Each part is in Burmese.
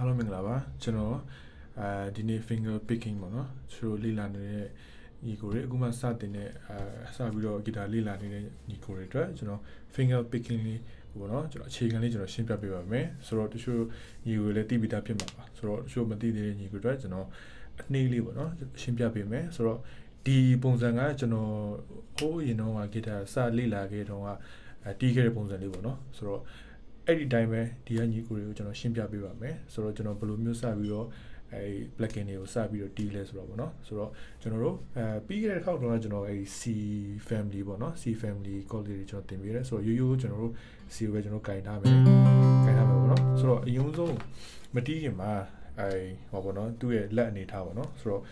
အားလုံးမင်္ဂလာပါကျွန်တော်အဲဒီနေ့ finger picking ပေါ့နော်သူတို့လေ့လာနေတဲ့ညီကိုတွေအခုမှစတင်တဲ့အဲစပြီးတော့ဂီတာလေ့လာနေတဲ့ညီကိုတွေအတွက်ကျွန်တော် finger picking လေးပေါ့နော်ကျွန်တော်အခြေခံလေးကျွန်တော်ရှင်းပြပေးပါမယ်ဆိုတော့တချို့ညီကိုလည်းသိပြီးသားဖြစ်မှာပါဆိုတော့တချို့မသိသေးတဲ့ညီကိုတွေအတွက်ကျွန်တော်အနှေးလေးပေါ့နော်ရှင်းပြပေးမယ်ဆိုတော့ဒီပုံစံကကျွန်တော်ဟိုးရင်တော့ဂီတာစလေ့လာခဲ့တော့ကတီးခဲ့တဲ့ပုံစံလေးပေါ့နော်ဆိုတော့ အဲ့ဒီတိုင်းပဲဒီကညီကိုတွေကိုကျွန်တော်ရှင်းပြပေးပါမယ်ဆိုတော့ကျွန်တော်ဘယ်လိုမျိုးစပြီးတော့အဲ plugin တွေကိုစပြီးတော့တီးလဲဆိုတော့ဗောနော်ဆိုတော့ကျွန်တော်တို့အဲပြီးခဲ့တဲ့ခေါက်တော့ကျွန်တော်အဲ C family ဗောနော် C family call တွေကျွန်တော်တင်ပေးရဲဆိုတော့ရိုးရိုးကျွန်တော်တို့ C ကိုပဲကျွန်တော်ကင်ထားမယ်ကင်ထားမယ်ဗောနော်ဆိုတော့အရင်ဆုံးမတီးခင်မှာအဲဟောဗောနော်သူ့ရဲ့လက်အနေထားဗောနော်ဆိုတော့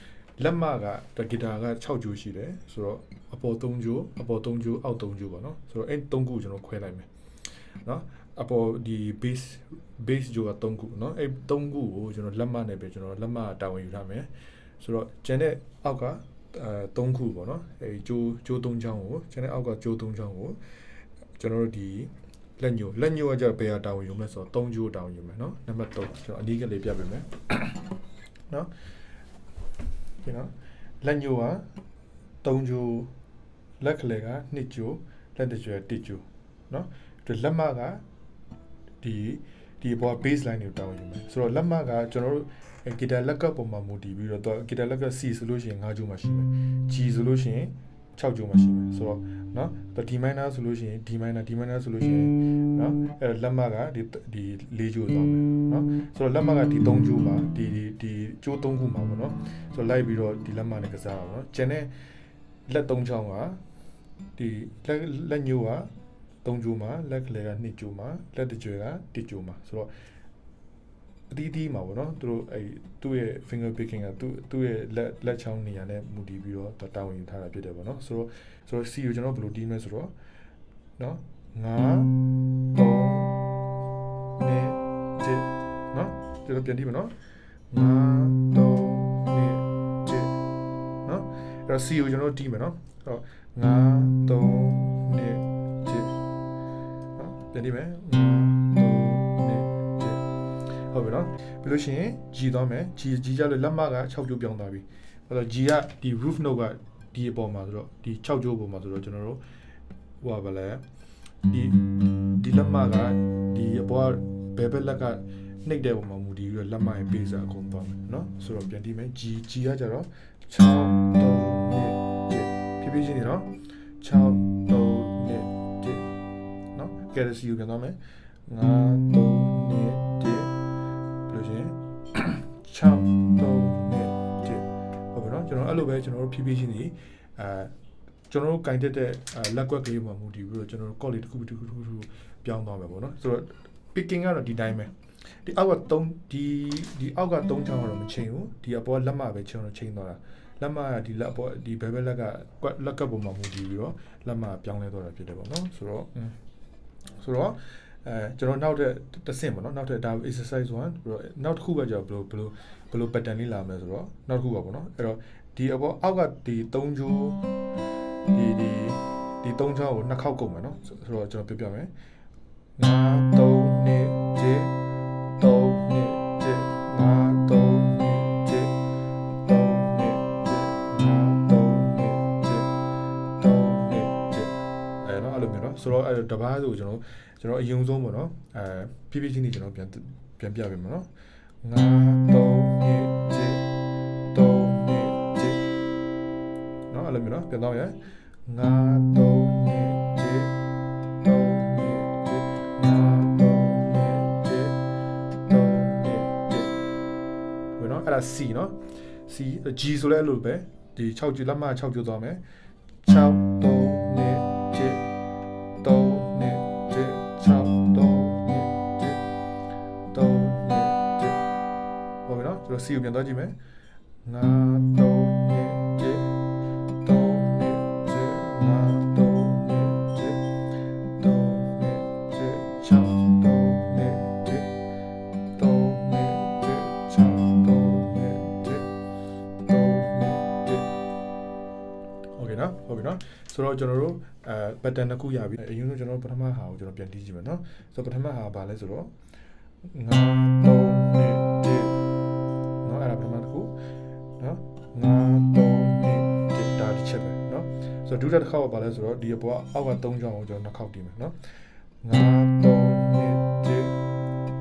လက်မကဂီတာက6ကြိုးရှိတယ်ဆိုတော့အပေါ်3ကြိုးအပေါ်3ကြိုးအောက်3ကြိုးဗောနော်ဆိုတော့အဲ့3ခုကျွန်တော်ခွဲလိုက်မယ်နော် အပေါ်ဒီ base base ဂျိုက3ခုเนาะအဲ့3ခုကိုကျွန်တော်လက်မနဲ့ပဲကျွန်တော်လက်မတာဝန်ယူထားမယ်ဆိုတော့ကျန်တဲ့အောက်ကအဲ3ခုပေါ့เนาะအဲ့ဂျိုးဂျိုး3ချောင်းကိုကျန်တဲ့အောက်ကဂျိုး3ချောင်းကိုကျွန်တော်တို့ဒီလက်ညိုလက်ညိုကကြဘယ်ဟာတာဝန်ယူမလဲဆိုတော့3ဂျိုးတာဝန်ယူမယ်เนาะနံပါတ်3ကျွန်တော်အနည်းကလေးပြပေးမယ်เนาะဒီနော်လက်ညိုက3ဂျိုးလက်ကလေးက2ဂျိုးလက်တကြွယ်1ဂျိုးเนาะဒီလက်မက ဒီဒီဘော baseline ကိုတောင်းယူမယ်ဆိုတော့လက်မှတ်ကကျွန်တော်တို့ဂီတာလက်ကပ်ပုံမှာမူတည်ပြီးတော့ဂီတာလက်ကပ် C ဆိုလို့ရှိရင်5ကြိုးမှရှိမယ် G ဆိုလို့ရှိရင်6ကြိုးမှရှိမယ်ဆိုတော့เนาะ D minor ဆိုလို့ရှိရင် D minor D minor ဆိုလို့ရှိရင်เนาะအဲလက်မှတ်ကဒီဒီ4ကြိုးသွားမယ်เนาะဆိုတော့လက်မှတ်ကဒီ3ကြိုးမှာဒီဒီဒီကြိုး3ခုမှာပေါ့เนาะဆိုတော့လိုက်ပြီးတော့ဒီလက်မှတ်နဲ့ကစားအောင်เนาะကျန်တဲ့လက်3ချောင်းကဒီလက်လက်ညိုးက 3ကြိုးမှာလက်ကလေးက2ကြိုးမှာလက်တကြွယ်က1ကြိုးမှာဆိုတော့အတီးတီးမှာပေါ့နော်သူတို့အဲသူ့ရဲ့ finger picking ကသူ့သူ့ရဲ့လက်လက်ချောင်းနေရာနဲ့မူတည်ပြီးတော့တာဝန်ယူထားတာဖြစ်တယ်ပေါ့နော်ဆိုတော့ဆိုတော့ C ကိုကျွန်တော်ဘယ်လိုတီးမလဲဆိုတော့နော်9 3နဲ့1နော်ကျွန်တော်ပြန်တီးမယ်နော်9 3နဲ့1နော်အဲ့တော့ C ကိုကျွန်တော်တီးမယ်နော်အဲ့တော့9 3နဲ့ တင်နေမယ်ဟုတ်ပြီနော်ပြီးလို့ရှိရင် G သွားမယ် G G ကြလို့လက်မက6ကျိုးပြောင်းသွားပြီအဲ့တော့ G ကဒီ roof note ကဒီအပေါ်မှာဆိုတော့ဒီ6ကျိုးပေါ်မှာဆိုတော့ကျွန်တော်တို့ဟိုပါလဲဒီဒီလက်မကဒီအပေါ်ဘယ်ဘက်လက်ကနှိပ်တဲ့ပုံမှာမူတည်ပြီးတော့လက်မရဲ့ base အကုန်သွားမယ်နော်ဆိုတော့ပြန်ကြည့်မယ် G G ကကြတော့6 3 1ဖြည်းဖြည်းချင်းနေနော်6 ကယ်လစီကိုပြန်သွားမယ်9 3 2 1ပြီးလို့ရှိရင်6 3 2 1ဟုတ်ပြီနော်ကျွန်တော်အဲ့လိုပဲကျွန်တော်တို့ဖြည်းဖြည်းချင်းနေအဲကျွန်တော်တို့ကင်တက်တဲ့လက်ကွက်ကလေးမှာမူတည်ပြီးတော့ကျွန်တော်တို့ call လေးတစ်ခုတစ်ခုတစ်ခုပြောင်းသွားမယ်ပေါ့နော်ဆိုတော့ picking ကတော့ဒီတိုင်းပဲဒီအောက်က3ဒီဒီအောက်က3ချောင်းကတော့မချိန်ဘူးဒီအပေါ်လက်မပဲကျွန်တော်ချိန်သွားတာလက်မကဒီလက်အပေါ်ဒီဘယ်ဘက်လက်ကလက်ကပ်ပေါ်မှာမူတည်ပြီးတော့လက်မပြောင်းလဲသွားတာဖြစ်တယ်ပေါ့နော်ဆိုတော့ ဆိုတော့အဲကျွန်တော်နောက်တဲ့တစ်ဆင့်ပေါ့နော်နောက်တဲ့ဒါ exercise 1ပြီးတော့နောက်တစ်ခုကကြာဘယ်လိုဘယ်လိုဘယ်လို pattern လေးလာမလဲဆိုတော့နောက်တစ်ခုပါပေါ့နော်အဲ့တော့ဒီအပေါ်အောက်ကဒီ3ချိုးဒီဒီဒီ3ချောင်းကိုနှစ်ခေါက်ကုန်မယ်နော်ဆိုတော့ကျွန်တော်ပြပြမယ်5 3 ဆိုတော့အဲ့တပားဆိုကျွန်တော်ကျွန်တော်အရင်ဆုံးပေါ့နော်အဲဖြည်းဖြည်းချင်းနေကျွန်တော်ပြန်ပြန်ပြပေးမယ်နော်9 3 2 7 3 2 7နော်အဲ့လိုမျိုးနော်ပြန်တော့ရ9 3 2 7 3 2 7 5 3 2 7 5 3 2 7ဘယ်နော်အဲ့ဒါ C နော် C G ဆိုလဲအဲ့လိုပဲဒီ6ကျလက်မ6ကျသွားမယ်6 3 တော့ C ကိုပြန်သွားကြည့်မယ်ငါ3နှစ်7 3နှစ်7ငါ3နှစ်7 3နှစ်7 6 3နှစ်7 3နှစ်7 6 3နှစ်7 3နှစ်โอเคနော်ဟုတ်ပြီနော်ဆိုတော့ကျွန်တော်တို့အဲ pattern တစ်ခုရပြီအရင်ဆုံးကျွန်တော်ပထမဟာကိုကျွန်တော်ပြန်တီးကြည့်မယ်နော်ဆိုတော့ပထမဟာကဘာလဲဆိုတော့ငါ3 နော်ငါ၃နှစ်တစ်ဒါတစ်ချက်ပဲနော်ဆိုတော့ဒုတိယတစ်ခေါက်ကဘာလဲဆိုတော့ဒီအပေါ်ကအောက်က၃ချောင်းကိုကျွန်တော်နှစ်ခေါက်တီးမယ်နော်ငါ၃နှစ်တစ်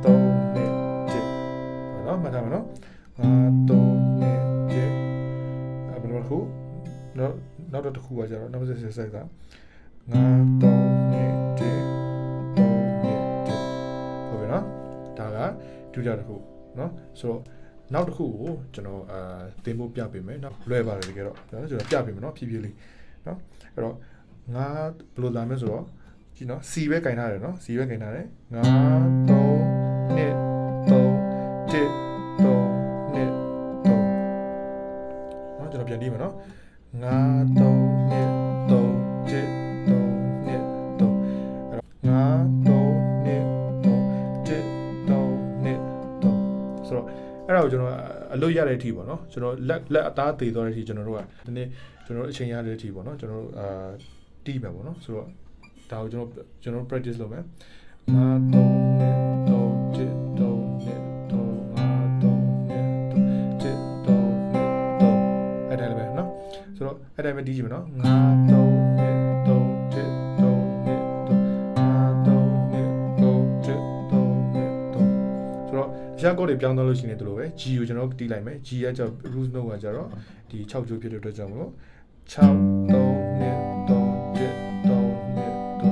၃နှစ်တစ်နော်မှတ်ထားမယ်နော်ငါ၃နှစ်တစ်အဲဘယ်လိုခုနော်နောက်တစ်ခုကကျတော့နောက်ဆက်ဆက်ဆက်ကငါ၃နှစ်တစ်၃နှစ်တစ်ဟုတ်ပြီနော်ဒါကဒုတိယတစ်ခုနော်ဆိုတော့ နောက်တစ်ခုကိုကျွန်တော်အာသင်ဖို့ပြပေးမယ်နော်လွယ်ပါတယ်တကယ်တော့ကျွန်တော်ပြပေးမယ်နော်ဖြည်းဖြည်းလေးနော်အဲ့တော့ငါဘယ်လိုလာမလဲဆိုတော့ကြည့်နော် C ပဲကင်ထားတယ်နော် C ပဲကင်ထားတယ်ငါ အဲ့ဒါကိုကျွန်တော်အလွတ်ရတဲ့အထိပေါ့နော်ကျွန်တော်လက်လက်အသားသေးသွားတဲ့အထိကျွန်တော်တို့ကဒီနေ့ကျွန်တော်တို့အချိန်ရတဲ့အထိပေါ့နော်ကျွန်တော်တို့အာတီးမယ်ပေါ့နော်ဆိုတော့ဒါကိုကျွန်တော်ကျွန်တော် practice လုပ်မယ်ငါ3နဲ့3 1 3နဲ့3 5 3နဲ့3 1 3နဲ့3အဲ့ဒါလည်းပဲနော်ဆိုတော့အဲ့ဒါပဲတီးကြည့်မယ်နော်ငါ ဆိုတော့တခြား code တွေပြောင်းသွားလို့ရှိရင်တို့လိုပဲ G ကိုကျွန်တော်တီးလိုက်မယ် G ကကျ root note ကကျတော့ဒီ6ကျိုးဖြစ်တဲ့အတွက်ကြောင့်မလို့6 3နဲ့3 1 3နဲ့3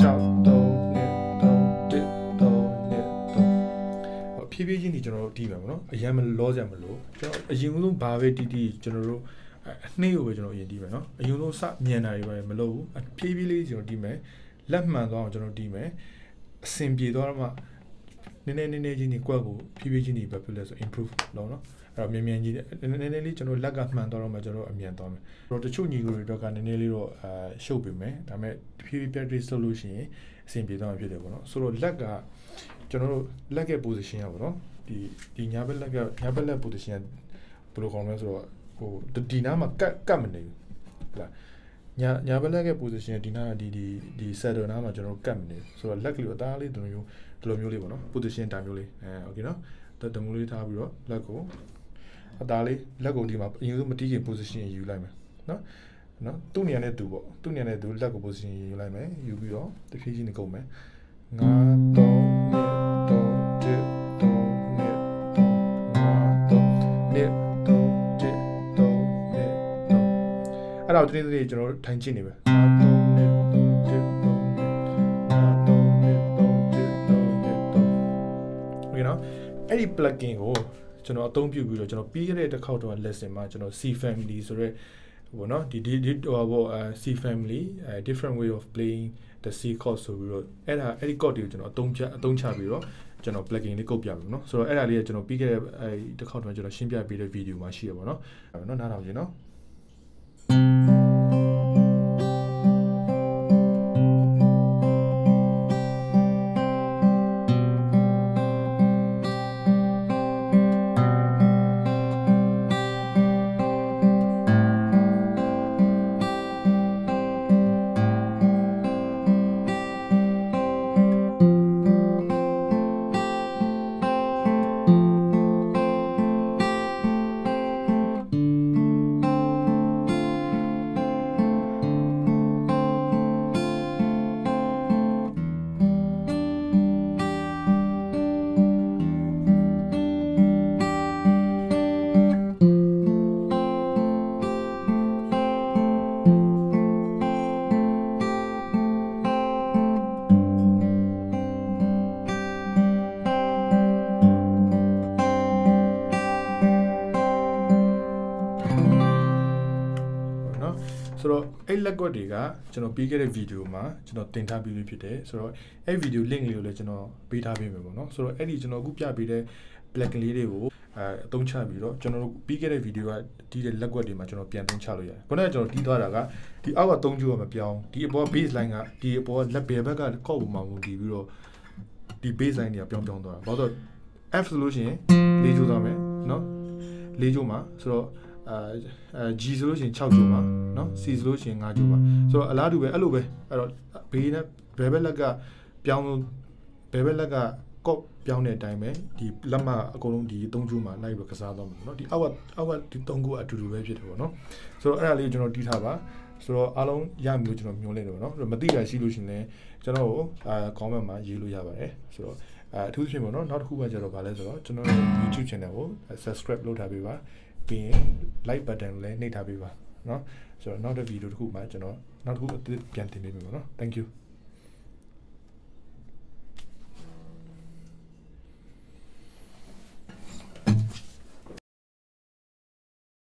6 3နဲ့3 1 3နဲ့3ဖြည်းဖြည်းချင်းဒီကျွန်တော်တို့တီးမယ်ပေါ့နော်အရင်မလောစရာမလို့ကျွန်တော်အရင်ဆုံးဘာပဲတီးတီးကျွန်တော်တို့အနှိမ့်ကိုပဲကျွန်တော်အရင်တီးမယ်နော်အရင်ဆုံးစမြန်တာတွေပဲမလုပ်ဘူးဖြည်းဖြည်းလေးကျွန်တော်တီးမယ်လက်မှန်သွားအောင်ကျွန်တော်တီးမယ်အဆင်ပြေသွားတော့မှ နည်းနည်းနည်းနည်းချင်းဒီကွက်ကိုဖြည်းဖြည်းချင်းဒီပဲဖြစ်လဲဆို improve လုပ်နော်အဲ့တော့မြန်မြန်ကြီးနည်းနည်းလေးကျွန်တော်လက်ကမှန်သွားတော့မှကျွန်တော်အမြန်သွားမယ်အဲ့တော့တချို့ညီကိုတွေတော့ကနည်းနည်းလေးတော့အာရှုပ်ပေမယ်ဒါပေမဲ့ဖြည်းဖြည်း practice လုပ်လို့ရှိရင်အဆင်ပြေသွားမှာဖြစ်တယ်ပေါ့နော်ဆိုတော့လက်ကကျွန်တော်တို့လက်ရဲ့ position ရပါတော့ဒီဒီညာဘက်လက်ကညာဘက်လက် position ဘယ်လိုခေါ်မလဲဆိုတော့ဟိုဒီနားမှာကတ်ကတ်မနေဘူးဟုတ်လား ညာညာဘက်လက်က position ဒီနားဒီဒီဒီ settle နားမှာကျွန်တော်တို့ကတ်မနေဆိုတော့လက်ကလေးအသားလေးဒီလိုမျိုးဒီလိုမျိုးလေးပေါ့နော် position တိုင်းမျိုးလေးအဲ okay နော်တမျိုးလေးထားပြီးတော့လက်ကိုအသားလေးလက်ကိုဒီမှာအရင်ဆုံးမတီးခင် position ယူလိုက်မယ်နော်နော်သူ့နေရာနဲ့သူပေါ့သူ့နေရာနဲ့သူလက်ကို position ယူလိုက်မယ်ယူပြီးတော့တဖြည်းဖြည်းနဲ့ကုန်မယ်9 3 ဒါကိုတနေ့တနေ့ကျွန်တော်တို့ထိုင်ကြည့်နေပဲဟုတ်ကဲ့နော်အဲ့ဒီ plugin ကိုကျွန်တော်အသုံးပြုပြီးတော့ကျွန်တော်ပြီးခဲ့တဲ့တစ်ခေါက်တော့ lesson မှာကျွန်တော် C family ဆိုတော့ဘောနော်ဒီဒီဟိုဘော C family different way of playing the C chord ဆိုပြီးတော့အဲ့ဒါအဲ့ဒီ chord တွေကိုကျွန်တော်အသုံးချအသုံးချပြီးတော့ကျွန်တော် plugin လေးကုတ်ပြမယ်နော်ဆိုတော့အဲ့ဒါလေးကကျွန်တော်ပြီးခဲ့တဲ့အဲ့ဒီတစ်ခေါက်တော့ကျွန်တော်ရှင်းပြပေးတဲ့ video မှာရှိရပါတော့နော်နားထောင်ကြည့်နော် ဆိုတော့အဲ့လက်ကွက်တွေကကျွန်တော်ပြီးခဲ့တဲ့ဗီဒီယိုမှာကျွန်တော်တင်ထားပြီးပြီဖြစ်တယ်ဆိုတော့အဲ့ဗီဒီယို link လေးကိုလည်းကျွန်တော်ပေးထားပေးမယ်ပေါ့နော်ဆိုတော့အဲ့ဒီကျွန်တော်အခုပြပေးတဲ့ black လေးတွေကိုအဲအသုံးချပြီးတော့ကျွန်တော်တို့ပြီးခဲ့တဲ့ဗီဒီယိုကတီးတဲ့လက်ကွက်တွေမှာကျွန်တော်ပြန်သုံးချလို့ရတယ်ခုနကကျွန်တော်တီးသွားတာကဒီအောက်ကသုံးချိုးကမပြောင်းဒီအပေါ် base line ကဒီအပေါ်လက်ဘယ်ဘက်ကကောက်ပုံမှာမူတည်ပြီးတော့ဒီ base line တွေကပြောင်းပြောင်းသွားတာဘာလို့ဆို F ဆိုလို့ရှိရင်လေးချိုးသွားမယ်နော်လေးချိုးမှာဆိုတော့ အဲအဲ G ဆိုလို့ရှိရင်6ကျိုးပါเนาะ C ဆိုလို့ရှိရင်5ကျိုးပါဆိုတော့အလားတူပဲအဲ့လိုပဲအဲ့တော့ဘေးနဲ့ဘယ်ဘက်လက်ကပြောင်းလို့ဘယ်ဘက်လက်ကကော့ပြောင်းတဲ့အတိုင်းပဲဒီလက်မအကုန်လုံးဒီ၃ကျိုးမှာလိုက်ပြီးကစားသွားမှာเนาะဒီအောက်ကအောက်ကဒီ၃ခုအတူတူပဲဖြစ်တယ်ပေါ့เนาะဆိုတော့အဲ့ဒါလေးကျွန်တော်တီးထားပါ ဆိုတော့အားလုံးရမျိုးကျွန်တော်မျှော်လင့်တယ်ပေါ့နော်အဲ့တော့မသိတာရှိလို့ရှိရင်လည်းကျွန်တော်ကိုအာ comment မှာရေးလို့ရပါတယ်ဆိုတော့အဲအထူးသဖြင့်ပေါ့နော်နောက်တစ်ခုကကျတော့ဗာလဲဆိုတော့ကျွန်တော်ရဲ့ YouTube channel ကို subscribe လုပ်ထားပေးပါ ပြီးရင် like button ကိုလည်းနှိပ်ထားပေးပါเนาะဆိုတော့နောက်တစ်ဗီဒီယိုတစ်ခုမှာကျွန်တော်နောက်တစ်ခုအသစ်ပြန်တင်ပေးမယ်ပေါ့နော် thank you